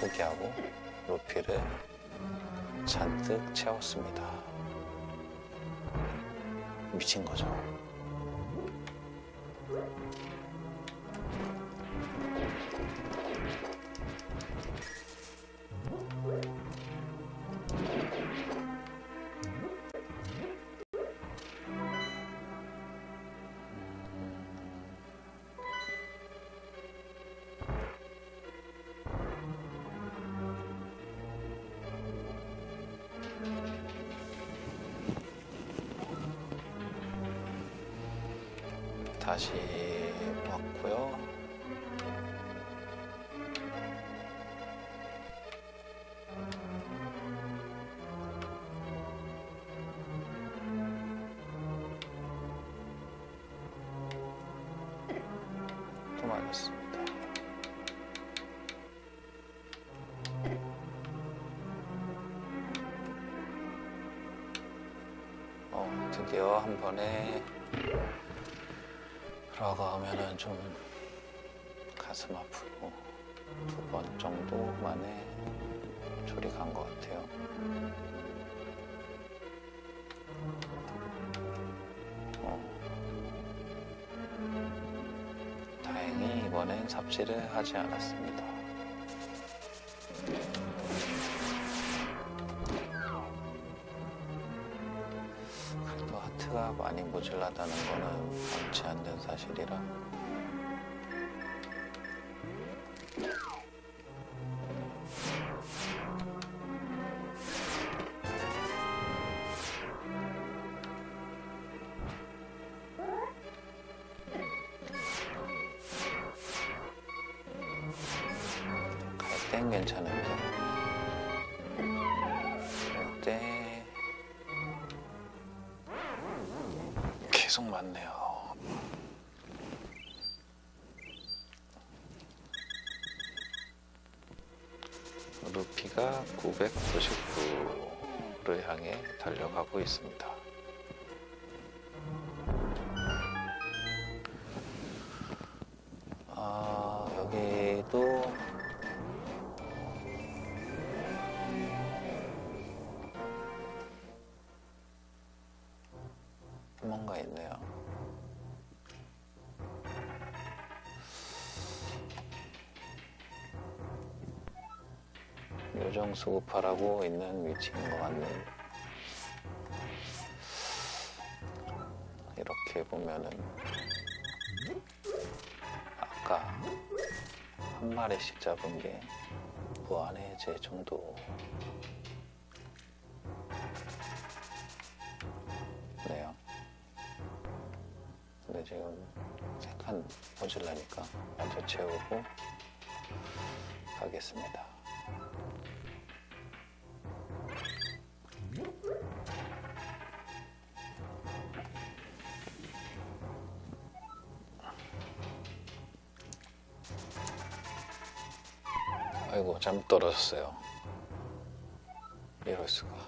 포기하고 루피를 잔뜩 채웠습니다. 미친 거죠. 번에 들어가면은 좀 가슴 아프고 두 번 정도 만에 조리 간 것 같아요. 어. 다행히 이번엔 삽질을 하지 않았습니다. 모질라다는 거는 많지 않는 사실이라. 갈 땐 괜찮은데 999를 향해 달려가고 있습니다. 수급하라고 있는 위치인 것 같네요. 이렇게 보면은 아까 한 마리씩 잡은 게 무한의 제 정도 네요. 근데 지금 색한 모질라니까 먼저 채우고 가겠습니다. 잘못 떨어졌어요. 이럴 수가.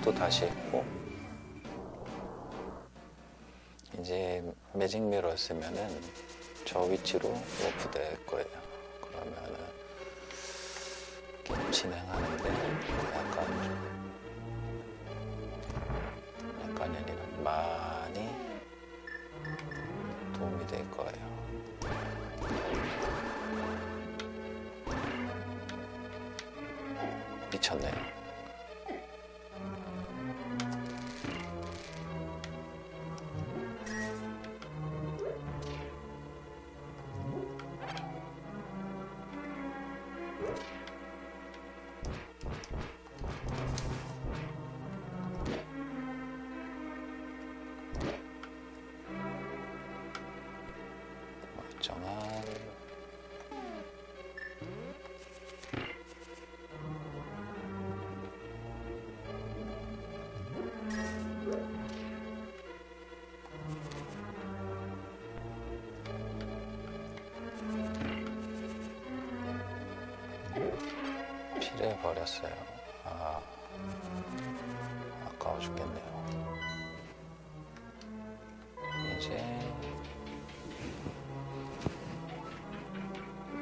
수급도 다시 했고 이제 매직 미러 쓰면은 저 위치로 워프 될 거예요. 그러면은 진행하는데 약간 좀 버렸어요. 아, 아까워 죽겠네요. 이제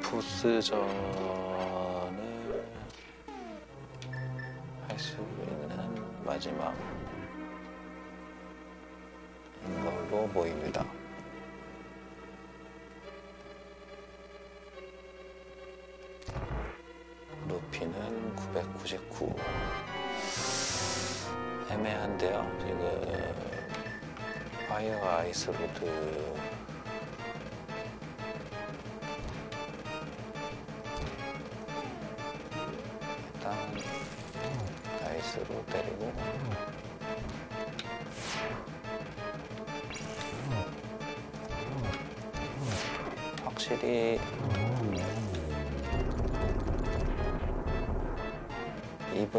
보스전 999 애매한데요. 지금 파이어 아이스 로드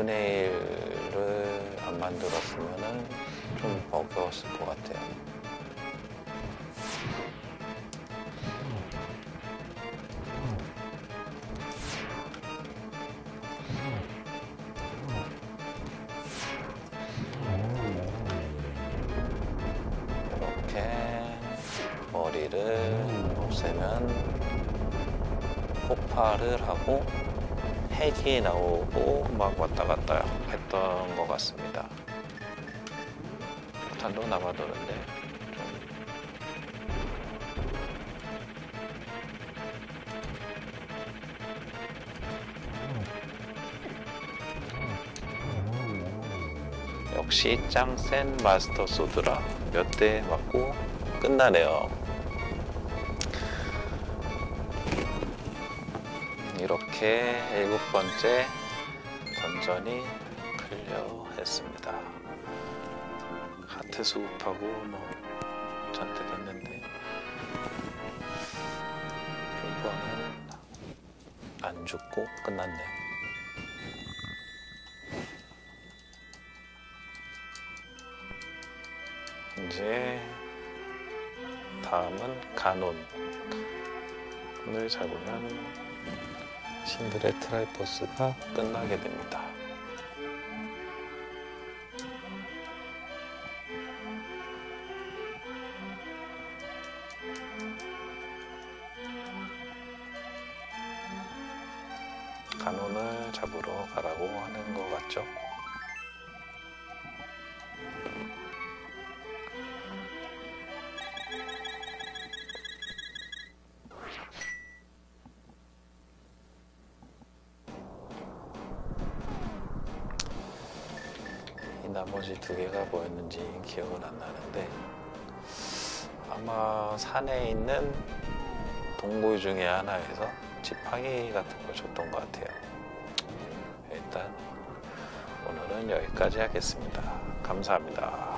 2분의 1을 안 만들었으면 좀 버거웠을 것 같아요. 이렇게 머리를 없애면 폭발을 하고 핵이 나오고 막 왔다 갔다 했던 것 같습니다. 폭탄도 남아도는데 좀 역시 짱 센 마스터 소드라 몇 대 맞고 끝나네요. 이렇게 일곱 번째 던전이 클리어 했습니다. 하트 수급하고 뭐 잔뜩 했는데 이거는 안 죽고 끝났네요. 이제 다음은 가논. 오늘 잡으면 신들의 트라이포스가 끝나게 됩니다. 뭐였는지 기억은 안 나는데 아마 산에 있는 동굴 중에 하나에서 지팡이 같은 걸 줬던 것 같아요. 일단 오늘은 여기까지 하겠습니다. 감사합니다.